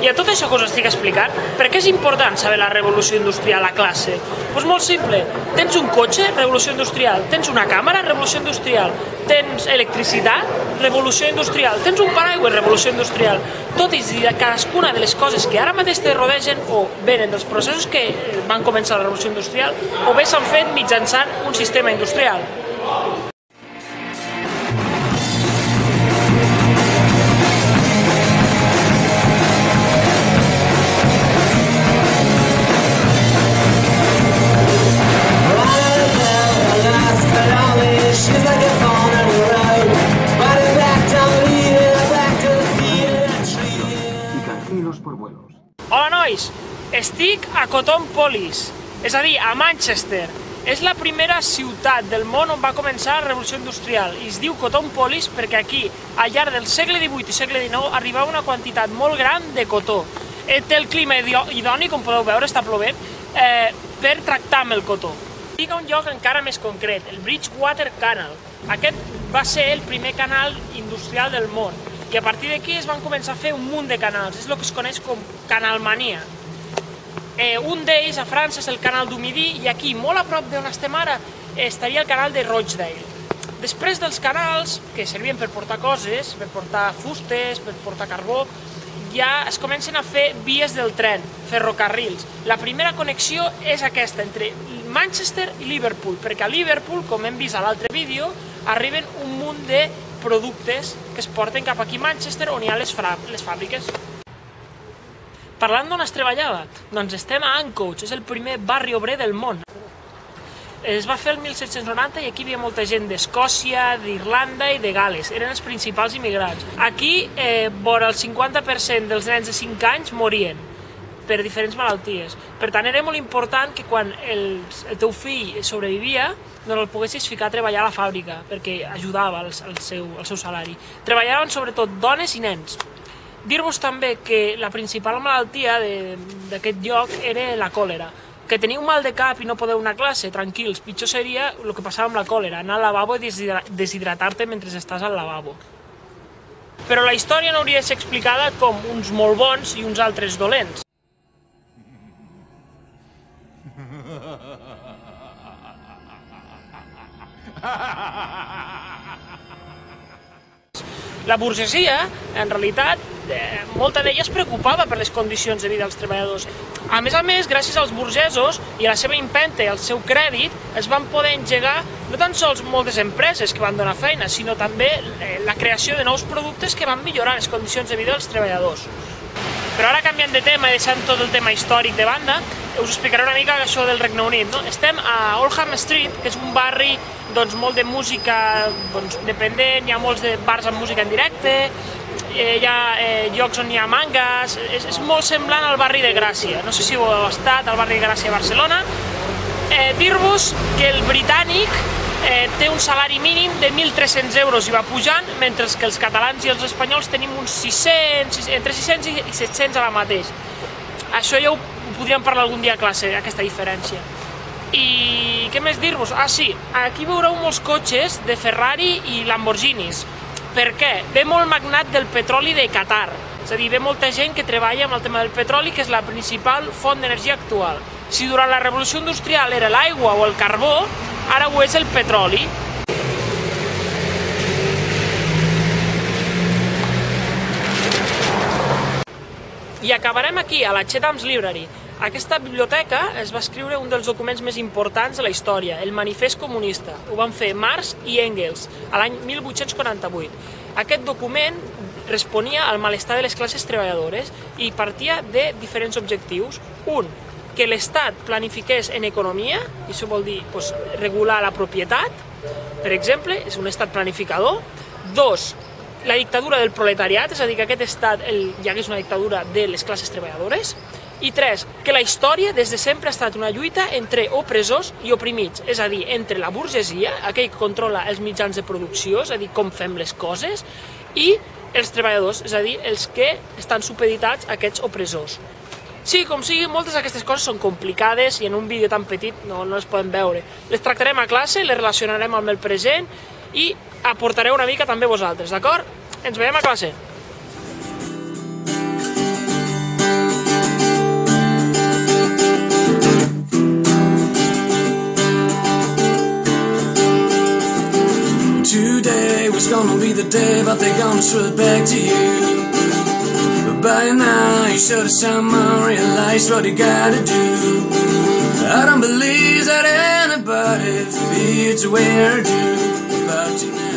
I a tot això que us estic explicant, per què és important saber la revolució industrial a classe? Doncs pues molt simple. Tens un cotxe, revolució industrial. Tens una càmera, revolució industrial. Tens electricitat, revolució industrial. Tens un paraigua, revolució industrial. Tot i cadascuna de les coses que ara mateix te rodegen o venen dels processos que van començar la revolució industrial o bé s'han fet mitjançant un sistema industrial. Estic a Cotton Polis, és a dir, a Manchester. És la primera ciutat del món on va començar la revolució industrial i es diu Cotton Polis perquè aquí, al llarg del segle XVIII i segle XIX, arribava una quantitat molt gran de cotó. Eh, té el clima idoni, com podeu veure, està plovent, eh, per tractar amb el cotó. Dic a un lloc encara més concret, el Bridgewater Canal. Aquest va ser el primer canal industrial del món i a partir d'aquí es van començar a fer un munt de canals, és el que es coneix com canalmania. Eh, un d'ells a França és el canal du Midi i aquí, molt a prop d'on estem ara, estaria el canal de Rochdale. Després dels canals, que servien per portar coses, per portar fustes, per portar carbó, ja es comencen a fer vies del tren, ferrocarrils. La primera connexió és aquesta, entre Manchester i Liverpool, perquè a Liverpool, com hem vist a l'altre vídeo, arriben un munt de productes que es porten cap aquí a Manchester on hi ha les, les fàbriques. Parlant d'on es treballava, doncs estem a Ancoats, és el primer barri obrer del món. Es va fer el 1790 i aquí hi havia molta gent d'Escòcia, d'Irlanda i de Gales. Eren els principals immigrants. Aquí, eh, vora el 50% dels nens de 5 anys morien per diferents malalties. Per tant, era molt important que quan el, el teu fill sobrevivia, no el poguessis ficar a treballar a la fàbrica, perquè ajudava el, el, seu, el seu salari. Treballaven sobretot dones i nens. Dir-vos també que la principal malaltia d'aquest lloc era la còlera. Que teniu mal de cap i no podeu anar a classe, tranquils, pitjor seria el que passava amb la còlera, anar al lavabo i deshidratar-te mentre estàs al lavabo. Però la història no hauria de ser explicada com uns molt bons i uns altres dolents. La burgesia, en realitat, eh, molta d'ella es preocupava per les condicions de vida dels treballadors. A més a més, gràcies als burgesos i a la seva impenta i al seu crèdit, es van poder engegar no tan sols moltes empreses que van donar feina, sinó també eh, la creació de nous productes que van millorar les condicions de vida dels treballadors. Però ara canviant de tema i deixant tot el tema històric de banda, us explicaré una mica això del Regne Unit. No? Estem a Oldham Street, que és un barri doncs, molt de música doncs, dependent, hi ha molts de bars amb música en directe, eh, hi ha eh, llocs on hi ha mangas, és, és molt semblant al barri de Gràcia. No sé si heu estat al barri de Gràcia a Barcelona. Eh, Dir-vos que el britànic eh, té un salari mínim de 1.300 euros i va pujant, mentre que els catalans i els espanyols tenim uns 600, entre 600 i 700 ara mateix. Això ja ho podríem parlar algun dia a classe, aquesta diferència. I què més dir-vos? Ah, sí, aquí veureu molts cotxes de Ferrari i Lamborghinis. Per què? Ve molt magnat del petroli de Qatar. És a dir, ve molta gent que treballa amb el tema del petroli, que és la principal font d'energia actual. Si durant la revolució industrial era l'aigua o el carbó, ara ho és el petroli. I acabarem aquí, a la Chetham's Library. Aquesta biblioteca es va escriure un dels documents més importants de la història, el Manifest Comunista. Ho van fer Marx i Engels, a l'any 1848. Aquest document responia al malestar de les classes treballadores i partia de diferents objectius. Un, que l'Estat planifiqués en economia, i això vol dir pues, regular la propietat, per exemple, és un estat planificador. Dos, la dictadura del proletariat, és a dir, que aquest estat el, hi hagués una dictadura de les classes treballadores, i tres, que la història des de sempre ha estat una lluita entre opressors i oprimits, és a dir, entre la burgesia, aquell que controla els mitjans de producció, és a dir, com fem les coses, i els treballadors, és a dir, els que estan supeditats a aquests opressors. Sí, com sigui, moltes d'aquestes coses són complicades i en un vídeo tan petit no, no les podem veure. Les tractarem a classe, les relacionarem amb el present i aportareu una mica també vosaltres, d'acord? Ens veiem a classe. Gonna be the day, but they're gonna it back to you. But by now, you should have somehow realized what you gotta do. I don't believe that anybody feels way I do about you.